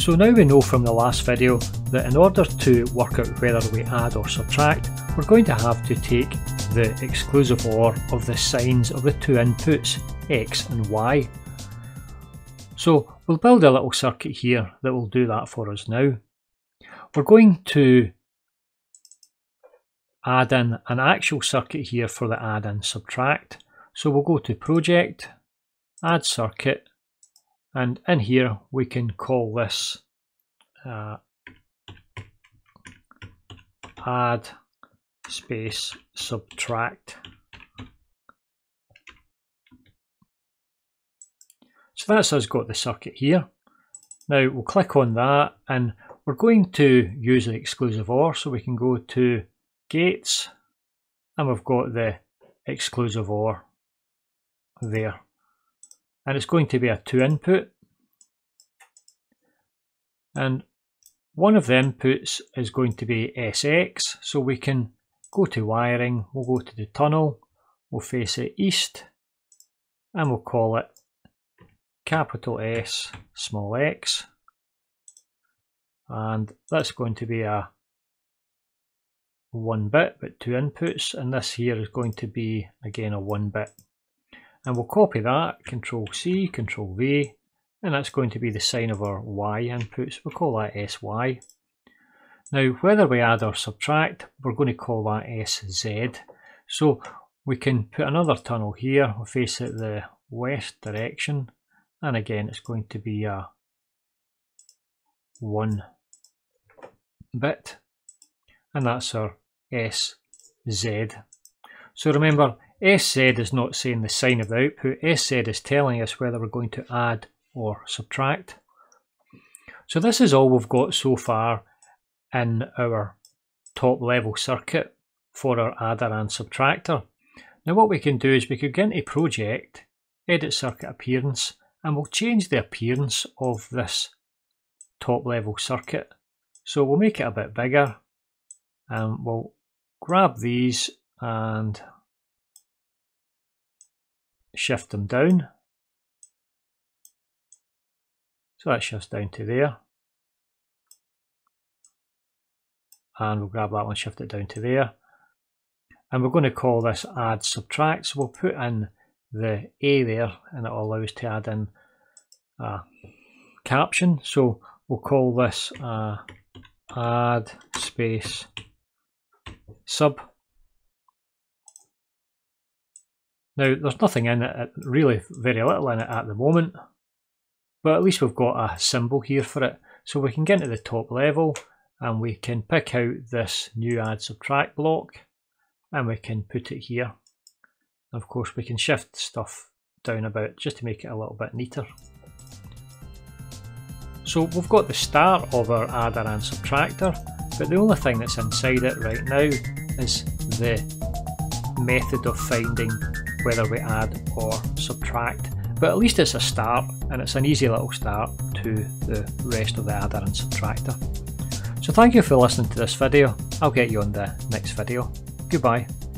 So now we know from the last video that in order to work out whether we add or subtract, we're going to have to take the exclusive OR of the signs of the two inputs, x and y. So we'll build a little circuit here that will do that for us now. We're going to add in an actual circuit here for the add and subtract. So we'll go to project, add circuit, and in here we can call this uh, add space subtract. So that's us got the circuit here. Now we'll click on that and we're going to use the exclusive OR so we can go to gates and we've got the exclusive OR there and it's going to be a two input. And one of the inputs is going to be SX so we can go to wiring, we'll go to the tunnel, we'll face it east and we'll call it capital S small x. And that's going to be a one bit but two inputs. And this here is going to be again a one bit and we'll copy that control C control V and that's going to be the sign of our Y inputs. We'll call that SY now whether we add or subtract we're going to call that SZ so we can put another tunnel here we'll face it the west direction and again it's going to be a one bit. And that's our SZ. So remember, SZ is not saying the sign of the output, SZ is telling us whether we're going to add or subtract. So this is all we've got so far in our top level circuit for our adder and subtractor. Now what we can do is we could get into project, edit circuit appearance, and we'll change the appearance of this top level circuit. So we'll make it a bit bigger and we'll grab these and shift them down. So that shifts down to there. And we'll grab that one, shift it down to there. And we're going to call this add subtract. So we'll put in the A there and it will allow us to add in a caption. So we'll call this uh, add space sub. Now there's nothing in it, really very little in it at the moment, but at least we've got a symbol here for it. So we can get into the top level and we can pick out this new add subtract block and we can put it here. Of course we can shift stuff down a bit just to make it a little bit neater. So we've got the start of our adder and subtractor, but the only thing that's inside it right now is the method of finding whether we add or subtract. But at least it's a start and it's an easy little start to the rest of the adder and subtractor. So thank you for listening to this video. I'll get you on the next video. Goodbye.